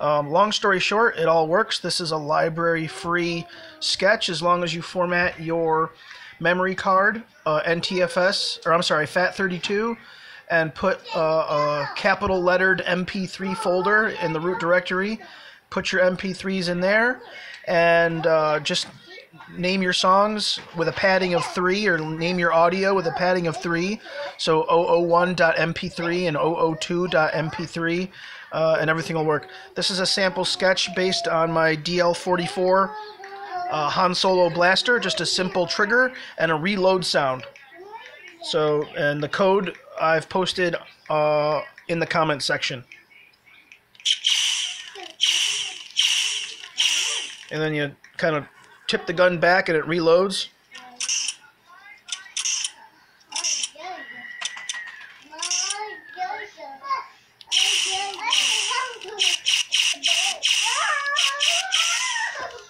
Um, long story short, it all works. This is a library-free sketch as long as you format your memory card, uh, NTFS, or I'm sorry, FAT32, and put uh, a capital lettered MP3 folder in the root directory. Put your MP3s in there, and uh, just name your songs with a padding of three, or name your audio with a padding of three. So 001.mp3 and 002.mp3, uh, and everything will work. This is a sample sketch based on my DL44 uh, Han Solo blaster, just a simple trigger and a reload sound. So, and the code I've posted uh, in the comment section. And then you kind of tip the gun back and it reloads.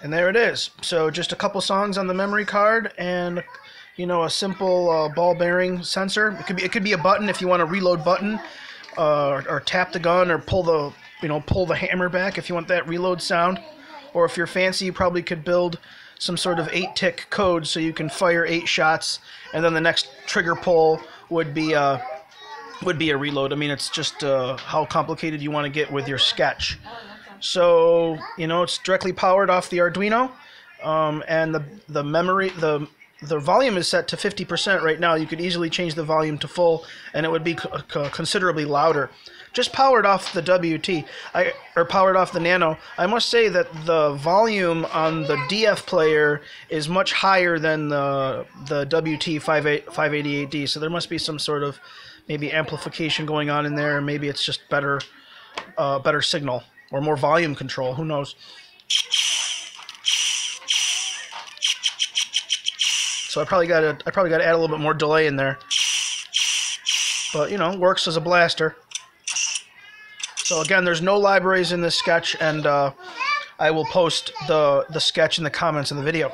And there it is. So just a couple songs on the memory card and you know a simple uh, ball bearing sensor. It could be it could be a button if you want a reload button, uh, or, or tap the gun or pull the you know pull the hammer back if you want that reload sound. Or if you're fancy, you probably could build some sort of eight tick code so you can fire eight shots and then the next trigger pull would be a would be a reload. I mean, it's just uh, how complicated you want to get with your sketch. So you know, it's directly powered off the Arduino, um, and the the memory the the volume is set to 50% right now. You could easily change the volume to full, and it would be considerably louder. Just powered off the WT, I, or powered off the Nano. I must say that the volume on the DF player is much higher than the the WT 588D. So there must be some sort of maybe amplification going on in there, maybe it's just better uh, better signal or more volume control. Who knows? So I probably got to I probably got to add a little bit more delay in there. But you know, works as a blaster. So again, there's no libraries in this sketch, and uh, I will post the the sketch in the comments in the video.